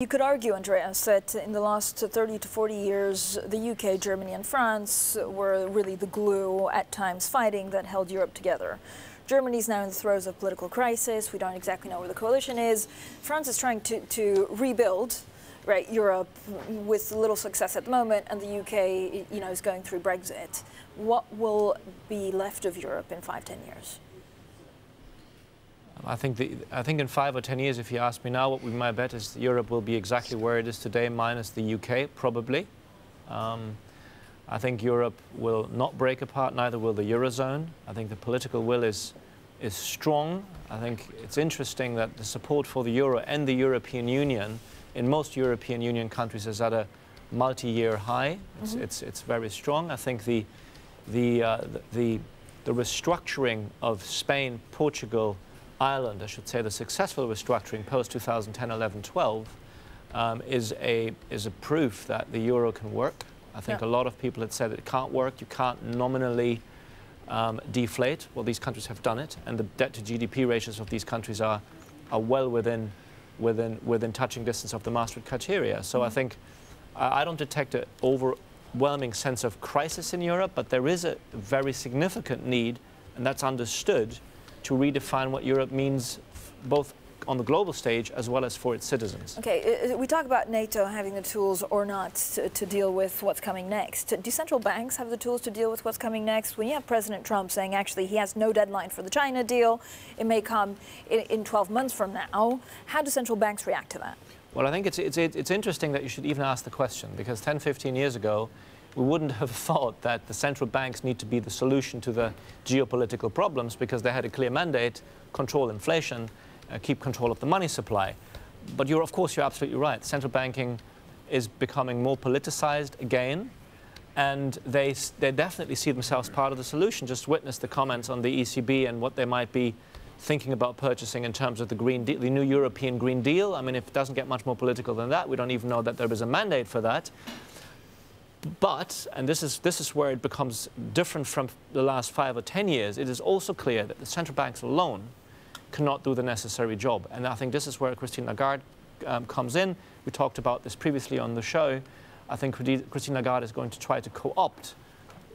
You could argue, Andreas, that in the last 30 to 40 years, the UK, Germany, and France were really the glue, at times fighting, that held Europe together. Germany is now in the throes of political crisis. We don't exactly know where the coalition is. France is trying to, to rebuild right, Europe with little success at the moment, and the UK you know, is going through Brexit. What will be left of Europe in five, ten years? I think, the, I think in five or ten years, if you ask me now, what we might bet is Europe will be exactly where it is today, minus the UK, probably. Um, I think Europe will not break apart, neither will the Eurozone. I think the political will is, is strong. I think it's interesting that the support for the Euro and the European Union in most European Union countries is at a multi-year high. It's, mm -hmm. it's, it's, very strong. I think the, the, uh, the, the, the restructuring of Spain, Portugal, Ireland, I should say, the successful restructuring post 2010, 11, 12 um, is, a, is a proof that the euro can work. I think yeah. a lot of people had said it can't work, you can't nominally um, deflate. Well, these countries have done it, and the debt to GDP ratios of these countries are, are well within, within, within touching distance of the Maastricht criteria. So mm. I think I, I don't detect an overwhelming sense of crisis in Europe, but there is a very significant need, and that's understood, to redefine what Europe means both on the global stage as well as for its citizens. Okay, uh, uh, we talk about NATO having the tools or not to, to, deal with what's coming next. Do central banks have the tools to deal with what's coming next? When you have President Trump saying actually he has no deadline for the China deal, it may come in, in 12 months from now, how do central banks react to that? Well, I think it's, it's, it's interesting that you should even ask the question because 10, 15 years ago, we wouldn't have thought that the central banks need to be the solution to the geopolitical problems because they had a clear mandate, control inflation, uh, keep control of the money supply. But you're, of course, you're absolutely right. Central banking is becoming more politicized again, and they, they definitely see themselves part of the solution. Just witness the comments on the ECB and what they might be thinking about purchasing in terms of the Green the new European Green Deal. I mean, if it doesn't get much more political than that, we don't even know that there is a mandate for that. But, and this is, this is where it becomes different from the last five or 10 years, it is also clear that the central banks alone cannot do the necessary job. And I think this is where Christine Lagarde um, comes in. We talked about this previously on the show. I think Christine Lagarde is going to try to co-opt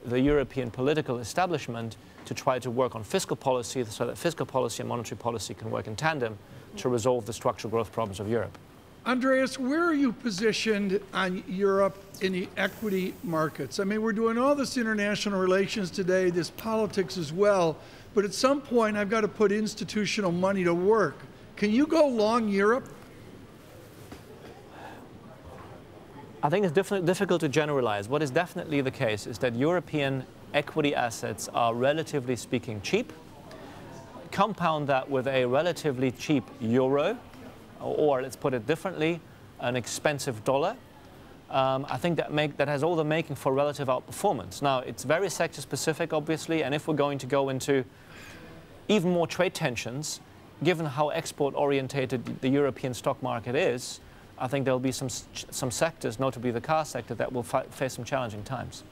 the European political establishment to try to work on fiscal policy so that fiscal policy and monetary policy can work in tandem to resolve the structural growth problems of Europe. Andreas, where are you positioned on Europe in the equity markets? I mean, we're doing all this international relations today, this politics as well, but at some point I've got to put institutional money to work. Can you go long Europe? I think it's difficult to generalize. What is definitely the case is that European equity assets are relatively speaking cheap. Compound that with a relatively cheap euro, or let's put it differently, an expensive dollar, um, I think that, make, that has all the making for relative outperformance. Now, it's very sector specific, obviously, and if we're going to go into even more trade tensions, given how export orientated the European stock market is, I think there'll be some, some sectors, notably the car sector, that will face some challenging times.